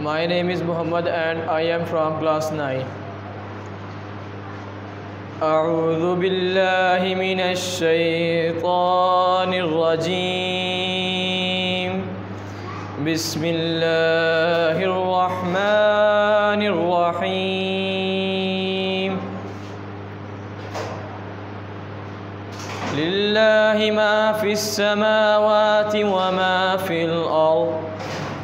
My name is Muhammad and I am from class 9. أعوذ بالله من الشيطان الرجيم بسم الله الرحمن الرحيم لله ما في السماوات وما في الأرض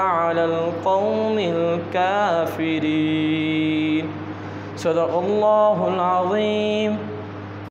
على القوم الكافرين. صدق الله العظيم.